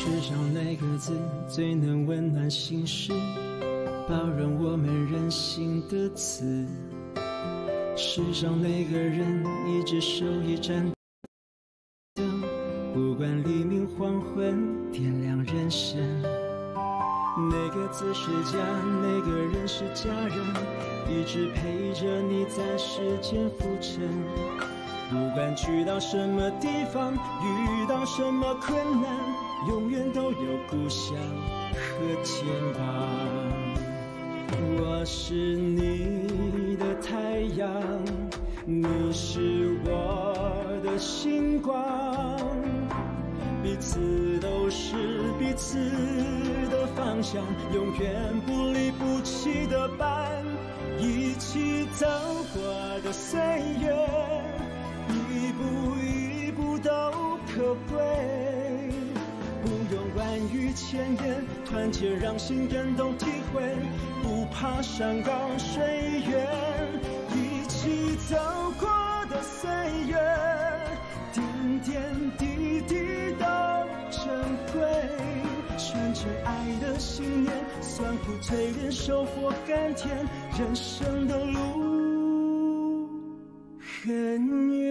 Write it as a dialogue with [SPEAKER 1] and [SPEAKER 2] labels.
[SPEAKER 1] 世上哪个字最能温暖心事，包容我们任性的词？世上哪个人一只手一盏灯，不管黎明黄昏，点亮人生。哪个字是家，哪个人是家人，一直陪着你在世间浮沉。不管去到什么地方，遇到什么困难，永远都有故乡和肩膀。我是你的太阳，你是我的星光，彼此都是彼此的方向，永远不离不弃的伴，一起走过的岁月，一步一步都可贵。不用万语千言，团结让心感动体会，不怕山高水远，一起走过的岁月，点点滴滴都珍贵。纯真爱的信念，酸苦淬炼，收获甘甜，人生的路很远